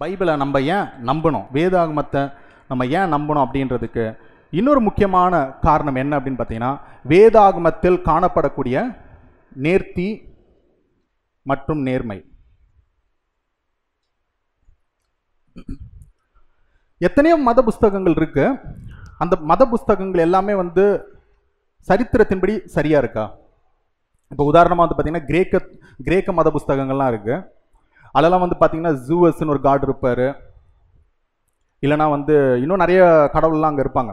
பைபிளை நம்ம ஏன் நம்பணும்? வேதாகமத்தை நம்ம ஏன் நம்பணும் அப்படின்றதுக்கு இன்னொரு முக்கியமான காரணம் என்ன அப்படின்னு பார்த்தீங்கன்னா வேதாகமத்தில் காணப்படக்கூடிய நேர்த்தி மற்றும் நேர்மை. எத்தனையோ மத புஸ்தகங்கள் இருக்கு. அந்த மத புஸ்தகங்கள் எல்லாமே வந்து சரித்திரத்தின்படி சரியா இருக்கா? இப்போ உதாரணமாக வந்து பார்த்தீங்கன்னா கிரேக்க கிரேக்க மத புஸ்தகங்கள்லாம் இருக்குது அதெல்லாம் வந்து பார்த்தீங்கன்னா ஜூவஸ்ன்னு ஒரு காட் இருப்பார். இல்லைனா வந்து இன்னும் நிறைய கடவுள்லாம் அங்கே இருப்பாங்க.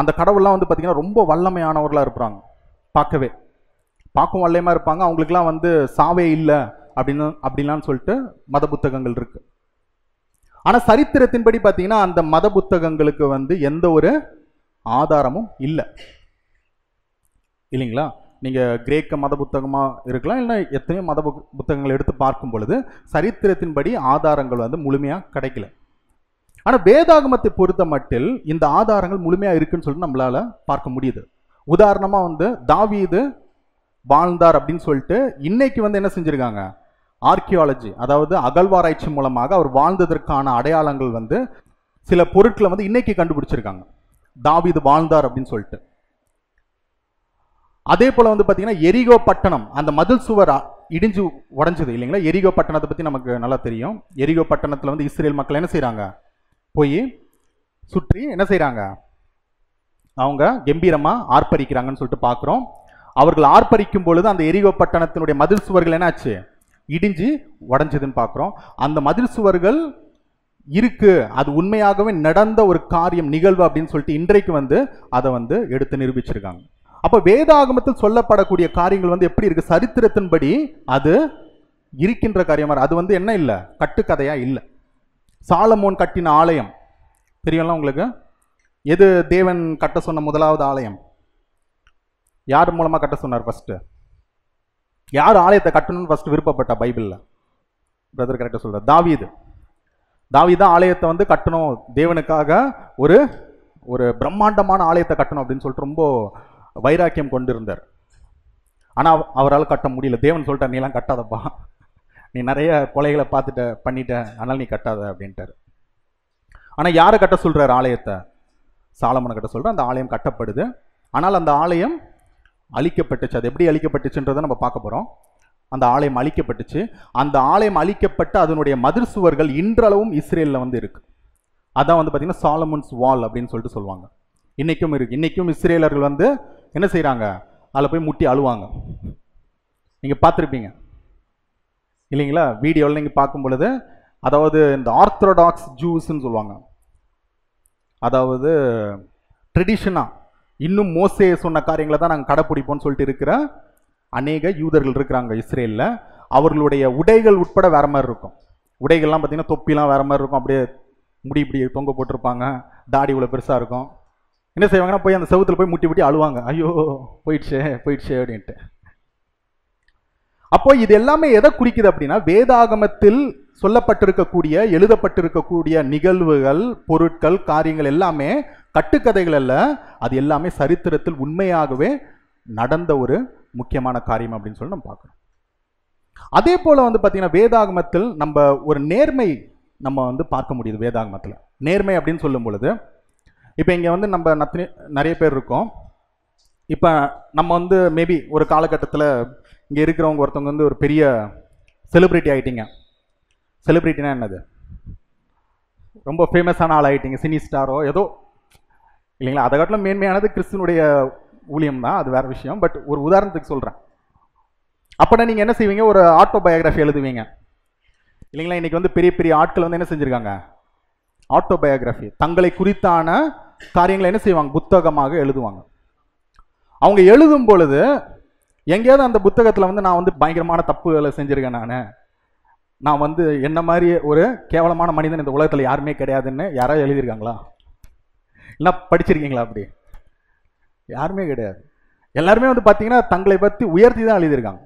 அந்த கடவுள்லாம் வந்து பார்த்திங்கன்னா ரொம்ப வல்லமையானவர்களாக இருப்பாங்க. பார்க்கவே. பார்க்கும் வல்லமாக இருப்பாங்க. அவங்களுக்குலாம் வந்து சாவே இல்லை அப்படின்னு அப்படின்லாம் சொல்லிட்டு மத புத்தகங்கள் இருக்குது ஆனால் சரித்திரத்தின்படி பார்த்தீங்கன்னா அந்த மத புத்தகங்களுக்கு வந்து எந்த ஒரு ஆதாரமும் இல்லை. இல்லைங்களா? நீங்கள் கிரேக்க மத புத்தகமாக இருக்கலாம் இல்லைன்னா எத்தனையோ மத புத்தகங்கள் புத்தகங்களை எடுத்து பார்க்கும் பொழுது சரித்திரத்தின்படி ஆதாரங்கள் வந்து முழுமையாக கிடைக்கல. ஆனால் வேதாகமத்தை பொறுத்த மட்டில் இந்த ஆதாரங்கள் முழுமையாக இருக்குன்னு சொல்லிட்டு நம்மளால பார்க்க முடியுது. உதாரணமாக வந்து தாவீது வாழ்ந்தார் அப்படின்னு சொல்லிட்டு இன்னைக்கு வந்து என்ன செஞ்சுருக்காங்க? ஆர்கியாலஜி அதாவது அகழ்வாராய்ச்சி மூலமாக அவர் வாழ்ந்ததற்கான அடையாளங்கள் வந்து சில பொருட்களை வந்து இன்னைக்கு கண்டுபிடிச்சிருக்காங்க. தாவீது வாழ்ந்தார் அப்படின்னு சொல்லிட்டு. அதே போல் வந்து பார்த்தீங்கன்னா எரிகோ பட்டணம் அந்த மதில் சுவர் இடிஞ்சு உடஞ்சது இல்லைங்களா? எரிகோ பட்டணத்தை பற்றி நமக்கு நல்லா தெரியும். எரிகோ பட்டணத்தில் வந்து இஸ்ரேல் மக்கள் என்ன செய்கிறாங்க போய் சுற்றி என்ன செய்கிறாங்க அவங்க கம்பீரமாக ஆர்ப்பரிக்கிறாங்கன்னு சொல்லிட்டு பார்க்குறோம் அவர்கள் ஆர்ப்பரிக்கும் பொழுது அந்த எரிகோ பட்டணத்தினுடைய மதில் சுவர்கள் என்னாச்சு? இடிஞ்சு உடஞ்சதுன்னு பார்க்குறோம் அந்த மதில் சுவர்கள் இருக்கு அது உண்மையாகவே நடந்த ஒரு காரியம் நிகழ்வு அப்படின்னு சொல்லிட்டு இன்றைக்கு வந்து அதை வந்து எடுத்து நிரூபிச்சிருக்காங்க. அப்போ வேதாகமத்தில் சொல்லப்படக்கூடிய காரியங்கள் வந்து எப்படி இருக்கு? சரித்திரத்தின்படி அது இருக்கின்ற காரியமாக அது வந்து என்ன இல்லை? கட்டுக்கதையா இல்லை. சாலமோன் கட்டின ஆலயம். தெரியும்ல உங்களுக்கு? எது தேவன் கட்ட சொன்ன முதலாவது ஆலயம்? யார் மூலமாக கட்ட சொன்னார் ஃபஸ்ட்டு யார் ஆலயத்தை கட்டணும்னு ஃபஸ்ட்டு விருப்பப்பட்டா பைபிளில்? பிரதர் கரெக்டாக சொல்கிறார் தாவீது. தாவீது தான் ஆலயத்தை வந்து கட்டணும். தேவனுக்காக ஒரு ஒரு பிரம்மாண்டமான ஆலயத்தை கட்டணும் அப்படின்னு சொல்லிட்டு ரொம்ப வைராக்கியம் கொண்டு இருந்தார் அவரால் கட்ட முடியல. தேவன் சொல்லிட்டார் நீ எல்லாம் கட்டாதப்பா. நீ நிறைய கொலைகளை பார்த்துட்ட பண்ணிட்ட அதனால் நீ கட்டாத அப்படின்ட்டார். ஆனால் யாரை கட்ட சொல்கிறார் ஆலயத்தை? சாலமனை கட்ட சொல்கிற அந்த ஆலயம் கட்டப்படுது. ஆனால் அந்த ஆலயம் அழிக்கப்பட்டுச்சு. அது எப்படி அழிக்கப்பட்டுச்சுன்றதை நம்ம பார்க்க போகிறோம் அந்த ஆலயம் அழிக்கப்பட்டுச்சு. அந்த ஆலயம் அழிக்கப்பட்டு அதனுடைய மதுர் சுவர்கள் இன்றளவும் இஸ்ரேலில் வந்து இருக்குது அதான் வந்து பார்த்திங்கன்னா சாலமன்ஸ் வால் அப்படின்னு சொல்லிட்டு சொல்லுவாங்க. இன்றைக்கும் இருக்குது இன்றைக்கும் இஸ்ரேலர்கள் வந்து என்ன செய்கிறாங்க அதில் போய் முட்டி அழுவாங்க. நீங்கள் பார்த்துருப்பீங்க. இல்லைங்களா? வீடியோவில் நீங்கள் பார்க்கும் பொழுது அதாவது இந்த ஆர்த்தடாக்ஸ் ஜூஸ்ன்னு சொல்லுவாங்க. அதாவது ட்ரெடிஷனாக இன்னும் மோசே சொன்ன காரியங்களை தான் நாங்கள் கடைப்பிடிப்போம்னு சொல்லிட்டு இருக்கிற அநேக யூதர்கள் இருக்கிறாங்க இஸ்ரேலில். அவர்களுடைய உடைகள் உட்பட வேறு மாதிரி இருக்கும். உடைகள்லாம் பார்த்திங்கன்னா தொப்பிலாம் வேறு மாதிரி இருக்கும். அப்படியே முடி இப்படி தொங்க போட்டிருப்பாங்க. தாடி இவ்வளோ பெருசாக இருக்கும். என்ன செய்வாங்கன்னா போய் அந்த செவத்தில் போய் முட்டி முட்டி அழுவாங்க. ஐயோ போயிடுச்சே போயிடுச்சே அப்படின்ட்டு. அப்போ இது எல்லாமே எதை குறிக்குது அப்படின்னா வேதாகமத்தில் சொல்லப்பட்டிருக்கக்கூடிய எழுதப்பட்டிருக்கக்கூடிய நிகழ்வுகள் பொருட்கள் காரியங்கள் எல்லாமே கட்டுக்கதைகள் அல்ல. அது எல்லாமே சரித்திரத்தில் உண்மையாகவே நடந்த ஒரு முக்கியமான காரியம் அப்படின்னு சொல்லி நம்ம பார்க்கணும். அதே போல் வந்து பார்த்தீங்கன்னா வேதாகமத்தில் நம்ம ஒரு நேர்மை நம்ம வந்து பார்க்க முடியுது வேதாகமத்தில். நேர்மை அப்படின்னு சொல்லும் பொழுது இப்போ இங்கே வந்து நம்ம நத்தினி- நிறைய பேர் இருக்கோம். இப்போ நம்ம வந்து மேபி ஒரு காலகட்டத்தில் இங்கே இருக்கிறவங்க ஒருத்தவங்க வந்து ஒரு பெரிய செலிப்ரிட்டி ஆகிட்டீங்க செலிப்ரிட்டினா என்னது? ரொம்ப ஃபேமஸான ஆள் ஆகிட்டீங்க சினி ஸ்டாரோ ஏதோ. இல்லைங்களா? அதை காட்டிலும் மேன்மையானது கிறிஸ்தனுடைய ஊழியம் தான் அது வேற விஷயம். பட் ஒரு உதாரணத்துக்கு சொல்கிறேன் அப்படின்னா நீங்கள் என்ன செய்வீங்க? ஒரு ஆட்டோ பயோகிராஃபி எழுதுவீங்க. இல்லைங்களா? இன்றைக்கி வந்து பெரிய பெரிய ஆட்கள் வந்து என்ன செஞ்சுருக்காங்க? ஆட்டோ பயோகிராஃபி தங்களை குறித்தான காரியங்களை என்ன செய்வாங்க? புத்தகமாக எழுதுவாங்க. அவங்க எழுதும் பொழுது எங்கேயாவது அந்த புத்தகத்தில் வந்து நான் வந்து பயங்கரமான தப்புகளை செஞ்சுருக்கேன் நான். நான் வந்து என்ன மாதிரி ஒரு கேவலமான மனிதன் இந்த உலகத்தில் யாருமே கிடையாதுன்னு யாராவது எழுதியிருக்காங்களா? இல்லை படிச்சிருக்கீங்களா அப்படி? யாருமே கிடையாது. எல்லாருமே வந்து பார்த்தீங்கன்னா தங்களை பற்றி உயர்த்தி தான் எழுதியிருக்காங்க.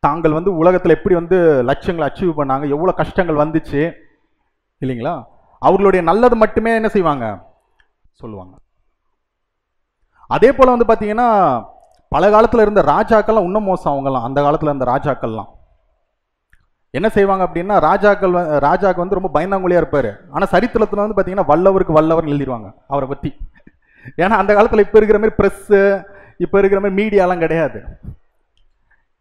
தாங்கள் வந்து உலகத்தில் எப்படி வந்து லட்சியங்களை அச்சீவ் பண்ணாங்க எவ்வளோ கஷ்டங்கள் வந்துச்சு இல்லைங்களா? அவர்களுடைய நல்லது மட்டுமே என்ன செய்வாங்க? சொல்லுவாங்க. அதே போல் வந்து பார்த்தீங்கன்னா பல காலத்தில் இருந்த ராஜாக்கள்லாம் இன்னும் மோசம் அவங்கலாம். அந்த காலத்தில் இருந்த ராஜாக்கள்லாம். என்ன செய்வாங்க அப்படின்னா ராஜாக்கள் ராஜாக்கு வந்து ரொம்ப பயந்தாங்குழியாக இருப்பார். ஆனால் சரித்திரத்தில் வந்து பார்த்தீங்கன்னா வல்லவருக்கு வல்லவர்னு எழுதிடுவாங்க அவரை பற்றி ஏன்னா அந்த காலத்தில் இப்போ இருக்கிற மாதிரி ப்ரெஸ்ஸு இப்போ இருக்கிற மாதிரி மீடியாலாம் கிடையாது.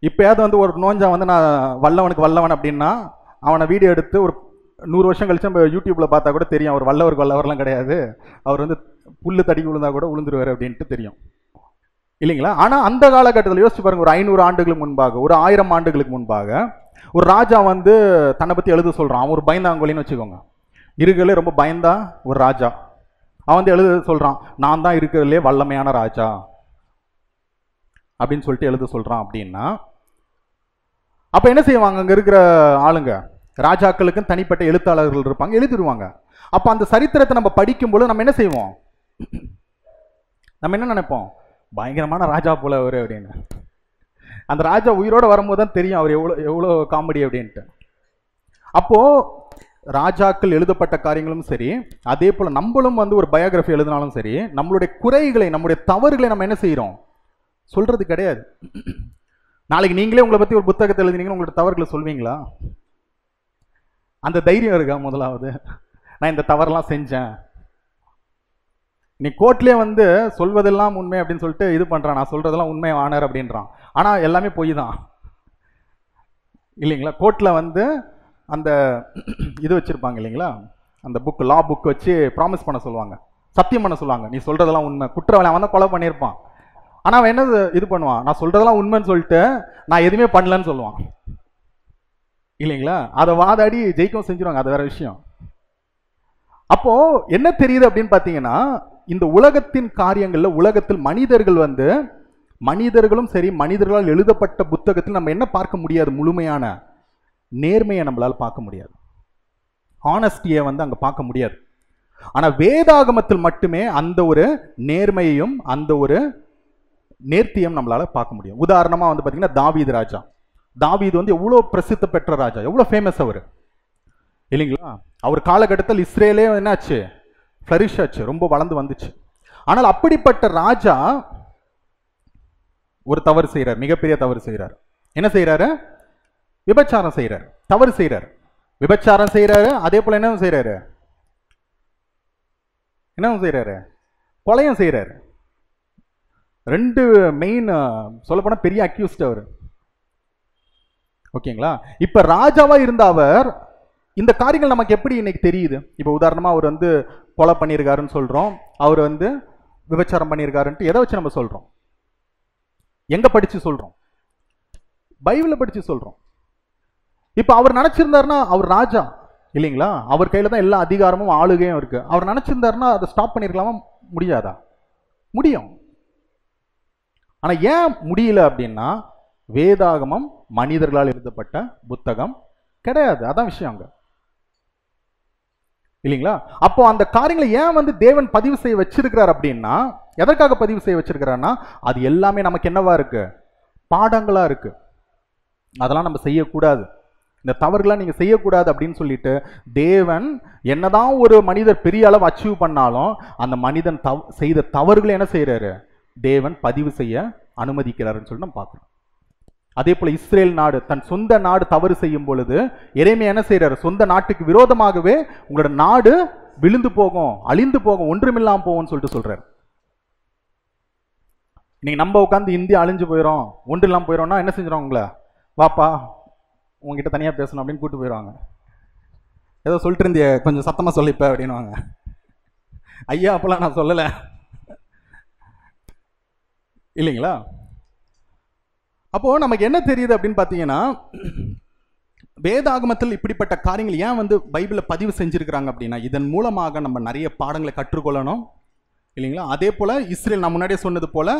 இப்போயாவது வந்து ஒரு நோஞ்சா வந்து நான் வல்லவனுக்கு வல்லவன் அப்படின்னா அவனை வீடியோ எடுத்து ஒரு நூறு வருஷம் கழிச்சு நம்ம யூடியூப்பில் பார்த்தா கூட தெரியும். அவர் வல்லவர் வல்லவர்லாம் கிடையாது. அவர் வந்து புல்லு தடி விழுந்தா கூட விழுந்துருவார் அப்படின்ட்டு தெரியும். இல்லைங்களா? ஆனால் அந்த காலகட்டத்தில் யோசிச்சு பாருங்கள் ஒரு ஐநூறு ஆண்டுகளுக்கு முன்பாக ஒரு ஆயிரம் ஆண்டுகளுக்கு முன்பாக ஒரு ராஜா வந்து தன்னை பற்றி எழுத சொல்கிறான் அவன் ஒரு பயந்தாங்கோலின்னு வச்சுக்கோங்க. இருக்கிறதுலே ரொம்ப பயந்தா ஒரு ராஜா. அவன் வந்து எழுத சொல்கிறான் நான் தான் இருக்கிறதுலே வல்லமையான ராஜா அப்படின்னு சொல்லிட்டு எழுத சொல்கிறான் அப்படின்னா அப்போ என்ன செய்வாங்க? அங்கே இருக்கிற ஆளுங்க ராஜாக்களுக்கும் தனிப்பட்ட எழுத்தாளர்கள் இருப்பாங்க எழுதிடுவாங்க. அப்போ அந்த சரித்திரத்தை நம்ம படிக்கும்போது நம்ம என்ன செய்வோம்? நம்ம என்ன நினைப்போம்? பயங்கரமான ராஜா போல அவர் அப்படின்னு. அந்த ராஜா உயிரோட வரும்போது தான் தெரியும் அவர் எவ்வளோ எவ்வளோ காமெடி அப்படின்ட்டு. அப்போது ராஜாக்கள் எழுதப்பட்ட காரியங்களும் சரி அதே போல் நம்மளும் வந்து ஒரு பயோகிராஃபி எழுதினாலும் சரி நம்மளுடைய குறைகளை நம்முடைய தவறுகளை நம்ம என்ன செய்கிறோம் சொல்கிறது கிடையாது. நாளைக்கு நீங்களே உங்களை பற்றி ஒரு புத்தகத்தை எழுதினீங்கன்னா உங்களோட தவறுகளை சொல்வீங்களா? அந்த தைரியம் இருக்கா முதலாவது? நான் இந்த தவறெல்லாம் செஞ்சேன். நீ கோர்ட்லேயே வந்து சொல்வதெல்லாம் உண்மை அப்படின்னு சொல்லிட்டு இது பண்ணுறான் நான் சொல்கிறதெல்லாம் உண்மை ஆனர் அப்படின்றான். ஆனால் எல்லாமே பொய் தான். இல்லைங்களா? கோர்ட்டில் வந்து அந்த இது வச்சுருப்பாங்க இல்லைங்களா? அந்த புக் லா புக் வச்சு ப்ராமிஸ் பண்ண சொல்லுவாங்க. சத்தியம் பண்ண சொல்லுவாங்க. நீ சொல்கிறதெல்லாம் உண்மை. குற்றவாளி அவன் தான் கொலை பண்ணியிருப்பான். ஆனால் அவன் என்ன இது பண்ணுவான்? நான் சொல்கிறதெல்லாம் உண்மைன்னு சொல்லிட்டு நான் எதுவுமே பண்ணலன்னு சொல்லுவான். இல்லைங்களா? அதை வாதாடி ஜெயிக்கவும் செஞ்சிருவாங்க. அது வேற விஷயம். அப்போ என்ன தெரியுது அப்படின்னு பார்த்தீங்கன்னா இந்த உலகத்தின் காரியங்களில் உலகத்தில் மனிதர்கள் வந்து மனிதர்களும் சரி மனிதர்களால் எழுதப்பட்ட புத்தகத்தில் நம்ம என்ன பார்க்க முடியாது? முழுமையான நேர்மையை நம்மளால் பார்க்க முடியாது. ஹானஸ்டியை வந்து அங்கே பார்க்க முடியாது. ஆனால் வேதாகமத்தில் மட்டுமே அந்த ஒரு நேர்மையையும் அந்த ஒரு நேர்த்தியும் நம்மளால் பார்க்க முடியும். உதாரணமாக வந்து பார்த்தீங்கன்னா தாவீது ராஜா. தாவீது வந்து எவ்வளோ பிரசித்த பெற்ற ராஜா எவ்வளோ ஃபேமஸ் அவர். இல்லைங்களா? அவர் காலகட்டத்தில் இஸ்ரேலே என்னாச்சு? ஃப்ளரிஷ் ஆச்சு ரொம்ப வளர்ந்து வந்துச்சு. ஆனால் அப்படிப்பட்ட ராஜா ஒரு தவறு செய்கிறார் மிகப்பெரிய தவறு செய்கிறார் என்ன செய்கிறாரு விபச்சாரம் செய்கிறார் தவறு செய்கிறார் விபச்சாரம் செய்கிறாரு அதே போல் என்ன செய்கிறாரு என்ன செய்கிறாரு கொலையும் செய்கிறாரு ரெண்டு மெயின் சொல்லப்போனால் பெரிய அக்யூஸ்ட் அவர். ஓகேங்களா? இப்போ ராஜாவா இருந்த அவர் இந்த காரியங்கள் நமக்கு எப்படி இன்னைக்கு தெரியுது? இப்போ உதாரணமா அவர் வந்து கொலை பண்ணியிருக்காருன்னு சொல்றோம். அவர் வந்து விபச்சாரம் பண்ணியிருக்காருன்ட்டு எதை வச்சு நம்ம சொல்றோம்? எங்க படிச்சு சொல்றோம்? பைபிளை படிச்சு சொல்றோம். இப்போ அவர் நினைச்சிருந்தாருன்னா அவர் ராஜா இல்லைங்களா? அவர் கையில் தான் எல்லா அதிகாரமும் ஆளுகையும் இருக்கு. அவர் நினைச்சிருந்தாருன்னா அதை ஸ்டாப் பண்ணிருக்கலாமா முடியாதா? முடியும். ஆனால் ஏன் முடியல அப்படின்னா வேதாகமம் மனிதர்களால் எழுதப்பட்ட புத்தகம் கிடையாது. அதான் விஷயம் அங்க. இல்லைங்களா? அப்போ அந்த காரியங்களை ஏன் வந்து தேவன் பதிவு செய்ய வச்சிருக்கிறார் அப்படின்னா எதற்காக பதிவு செய்ய வச்சிருக்கிறான்னா அது எல்லாமே நமக்கு என்னவா இருக்கு? பாடங்களா இருக்கு. அதெல்லாம் நம்ம செய்யக்கூடாது. இந்த தவறுகளை நீங்கள் செய்யக்கூடாது அப்படின்னு சொல்லிட்டு தேவன் என்னதான் ஒரு மனிதர் பெரிய அளவு அச்சீவ் பண்ணாலும் அந்த மனிதன் தவ செய்த தவறுகளை என்ன செய்கிறாரு தேவன் பதிவு செய்ய அனுமதிக்கிறாருன்னு சொல்லி நம்ம பார்க்குறோம். அதே போல இஸ்ரேல் நாடு தன் சொந்த நாடு தவறு செய்யும் பொழுது இறைமை என்ன செய்யறாரு சொந்த நாட்டுக்கு விரோதமாகவே உங்களோட நாடு விழுந்து போகும் அழிந்து போகும் ஒன்றுமில்லாம போகும்னு சொல்லிட்டு சொல்றாரு. இன்னைக்கு நம்ம உட்காந்து இந்தியா அழிஞ்சு போயிடும் ஒன்று இல்லாமல் போயிடும்னா என்ன செஞ்சிடும் உங்களை? வாப்பா உங்ககிட்ட தனியாக பேசணும் அப்படின்னு கூட்டு போயிடுவாங்க ஏதோ சொல்லிட்டு இருந்திய கொஞ்சம் சத்தமாக சொல்லிப்ப அப்படின்னுவாங்க. ஐயா அப்போல்லாம் நான் சொல்லலை. இல்லைங்களா? அப்போது நமக்கு என்ன தெரியுது அப்படின்னு பார்த்தீங்கன்னா வேதாகமத்தில் இப்படிப்பட்ட காரியங்கள் ஏன் வந்து பைபிளில் பதிவு செஞ்சுருக்கிறாங்க அப்படின்னா இதன் மூலமாக நம்ம நிறைய பாடங்களை கற்றுக்கொள்ளணும் இல்லைங்களா? அதே போல் இஸ்ரேல் நான் முன்னாடியே சொன்னது போல்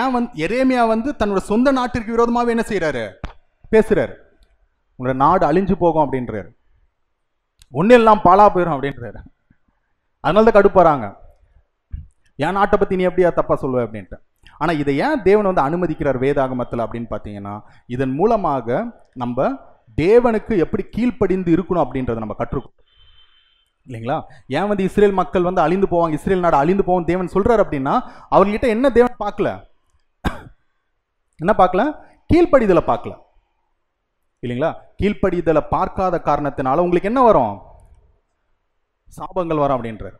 ஏன் வந்து எரேமியா வந்து தன்னோட சொந்த நாட்டிற்கு விரோதமாகவே என்ன செய்கிறாரு பேசுகிறார் உங்களோட நாடு அழிஞ்சு போகும் அப்படின்றாரு. ஒன்றும் எல்லாம் பாலா போயிடும் அப்படின்றாரு. அதனால தான் கடுப்பாராங்க என் நாட்டை பற்றி நீ எப்படியா தப்பாக சொல்லுவேன் அப்படின்ட்டு. ஆனால் இதை ஏன் தேவன் வந்து அனுமதிக்கிறார் வேதாகமத்தில் அப்படின்னு பார்த்தீங்கன்னா இதன் மூலமாக நம்ம தேவனுக்கு எப்படி கீழ்ப்படிந்து இருக்கணும் அப்படின்றத நம்ம கற்றுக்கணும். இல்லைங்களா? ஏன் வந்து இஸ்ரேல் மக்கள் வந்து அழிந்து போவாங்க இஸ்ரேல் நாடு அழிந்து போவோம் தேவன் சொல்கிறார் அப்படின்னா அவர்கிட்ட என்ன தேவன் பார்க்கல? என்ன பார்க்கல? கீழ்ப்படிதலை பார்க்கல. இல்லைங்களா? கீழ்ப்படிதலை பார்க்காத காரணத்தினால உங்களுக்கு என்ன வரும்? சாபங்கள் வரும் அப்படின்றார்.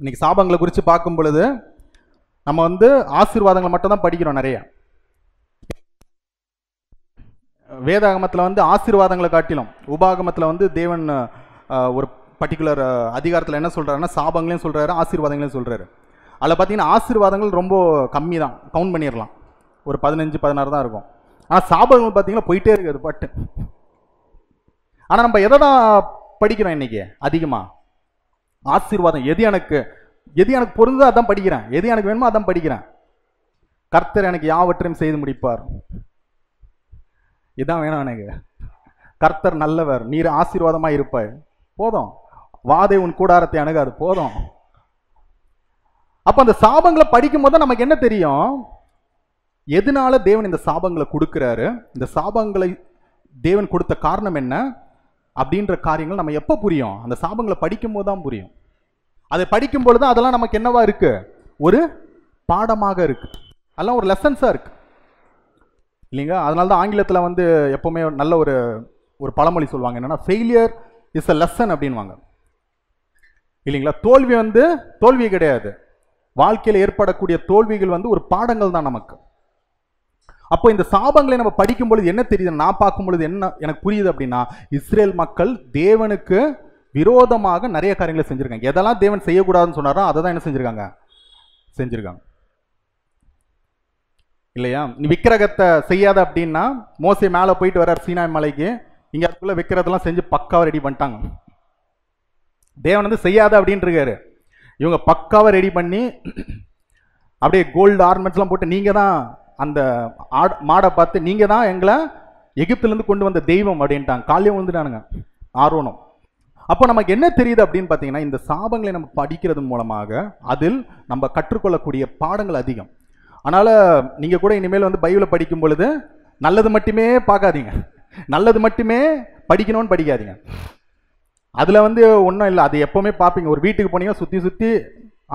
இன்னைக்கு சாபங்களை குறித்து பார்க்கும் பொழுது நம்ம வந்து ஆசீர்வாதங்களை மட்டும் தான் படிக்கிறோம் நிறைய. வேதாகமத்தில் வந்து ஆசீர்வாதங்களை காட்டிலும் உபாகமத்தில் வந்து தேவன் ஒரு பர்டிகுலர் அதிகாரத்தில் என்ன சொல்கிறாருன்னா சாபங்களையும் சொல்கிறாரு ஆசீர்வாதங்களையும் சொல்கிறாரு அதில் பார்த்தீங்கன்னா ஆசீர்வாதங்கள் ரொம்ப கம்மி தான் கவுண்ட் பண்ணிடலாம் ஒரு பதினஞ்சு பதினாறு தான் இருக்கும். ஆனால் சாபங்கள் பார்த்தீங்கன்னா போயிட்டே இருக்குது பட்டு ஆனால் நம்ம எதை தான் படிக்கிறோம் இன்றைக்கி அதிகமாக ஆசீர்வாதம். எது எனக்கு? எது எனக்கு பொருந்ததோ அதான் படிக்கிறேன். எது எனக்கு வேணுமோ அதான் படிக்கிறேன். கர்த்தர் எனக்கு யாவற்றையும் செய்து முடிப்பார். இதான் வேணும் எனக்கு. கர்த்தர் நல்லவர். நீர் ஆசீர்வாதமாக இருப்பாய். போதும். வாதை உன் கூடாரத்தை அணுகாது. போதும். அப்போ அந்த சாபங்களை படிக்கும் போது நமக்கு என்ன தெரியும்? எதனால தேவன் இந்த சாபங்களை கொடுக்குறாரு? இந்த சாபங்களை தேவன் கொடுத்த காரணம் என்ன? அப்படின்ற காரியங்கள் நம்ம எப்போ புரியும்? அந்த சாபங்களை படிக்கும் போது தான் புரியும். அதை படிக்கும் பொழுது அதெல்லாம் நமக்கு என்னவா இருக்கு? ஒரு பாடமாக இருக்கு. அதெல்லாம் ஒரு லெசன்ஸாக இருக்கு. இல்லைங்க? அதனால தான் ஆங்கிலத்தில் வந்து எப்போவுமே நல்ல ஒரு ஒரு பழமொழி சொல்லுவாங்க. என்னென்னா ஃபெயிலியர் இஸ் அ லெசன் அப்படின்வாங்க இல்லைங்களா? தோல்வி வந்து தோல்வி கிடையாது. வாழ்க்கையில் ஏற்படக்கூடிய தோல்விகள் வந்து ஒரு பாடங்கள் தான் நமக்கு. அப்போ இந்த சாபங்களை நம்ம படிக்கும் பொழுது என்ன தெரியுது? நான் பார்க்கும் பொழுது என்ன எனக்கு புரியுது அப்படின்னா இஸ்ரேல் மக்கள் தேவனுக்கு விரோதமாக நிறைய காரியங்களை செஞ்சுருக்காங்க. எதெல்லாம் தேவன் செய்யக்கூடாதுன்னு சொன்னாரோ அதை தான் என்ன செஞ்சிருக்காங்க? செஞ்சுருக்காங்க. இல்லையா? நீ விக்கிரகத்தை செய்யாத அப்படின்னா மோசே மேலே போயிட்டு வர்றார் சீனாய் மலைக்கு. இங்கே அதுக்குள்ள விக்கிரகத்தெல்லாம் செஞ்சு பக்காவாக ரெடி பண்ணிட்டாங்க. தேவன் வந்து செய்யாத அப்படின்ட்டுருக்காரு இவங்க பக்காவாக ரெடி பண்ணி அப்படியே கோல்டு ஆர்னமெண்ட்ஸ்லாம் போட்டு நீங்கள் தான் அந்த ஆட் மாடை பார்த்து நீங்கள் தான் எங்களை எகிப்திலேருந்து கொண்டு வந்த தெய்வம் அப்படின்ட்டாங்க. காலையும் விழுந்துட்டானுங்க ஆர்வணம் அப்போ நமக்கு என்ன தெரியுது அப்படின்னு பார்த்தீங்கன்னா இந்த சாபங்களை நம்ம படிக்கிறது மூலமாக அதில் நம்ம கற்றுக்கொள்ளக்கூடிய பாடங்கள் அதிகம். அதனால் நீங்கள் கூட இனிமேல் வந்து பைபிளை படிக்கும் பொழுது நல்லது மட்டுமே பார்க்காதீங்க. நல்லது மட்டுமே படிக்கணும்னு படிக்காதீங்க. அதில் வந்து ஒன்றும் இல்லை அது எப்போவுமே பார்ப்பீங்க. ஒரு வீட்டுக்கு போனீங்கன்னா சுற்றி சுற்றி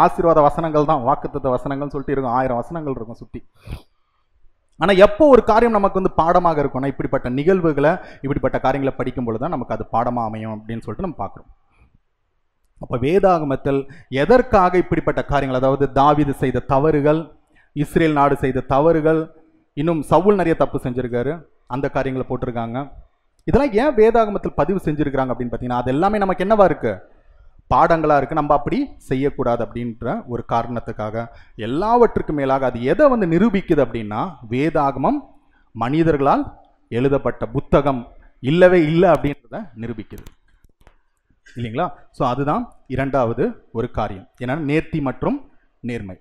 ஆசீர்வாத வசனங்கள் தான் வாக்குத்த வசனங்கள்னு சொல்லிட்டு இருக்கும். ஆயிரம் வசனங்கள் இருக்கும் சுற்றி ஆனால் எப்போ ஒரு காரியம் நமக்கு வந்து பாடமாக இருக்கும்னா இப்படிப்பட்ட நிகழ்வுகளை இப்படிப்பட்ட காரியங்களை படிக்கும் பொழுது தான் நமக்கு அது பாடமாக அமையும் அப்படின்னு சொல்லிட்டு நம்ம பார்க்குறோம். அப்போ வேதாகமத்தில் எதற்காக இப்படிப்பட்ட காரியங்கள் அதாவது தாவிது செய்த தவறுகள் இஸ்ரேல் நாடு செய்த தவறுகள் இன்னும் சவுல் நிறைய தப்பு செஞ்சுருக்காரு அந்த காரியங்களை போட்டிருக்காங்க. இதெல்லாம் ஏன் வேதாகமத்தில் பதிவு செஞ்சுருக்கிறாங்க அப்படின்னு பார்த்தீங்கன்னா அது எல்லாமே நமக்கு என்னவா இருக்குது பாடங்களாக இருக்குது நம்ம அப்படி செய்யக்கூடாது அப்படின்ற ஒரு காரணத்துக்காக எல்லாவற்றுக்கும் மேலாக அது எதை வந்து நிரூபிக்குது அப்படின்னா வேதாகமம் மனிதர்களால் எழுதப்பட்ட புத்தகம் இல்லவே இல்லை அப்படின்றத நிரூபிக்குது. இல்லைங்களா? ஸோ அதுதான் இரண்டாவது ஒரு காரியம். ஏன்னா நேர்த்தி மற்றும் நேர்மை.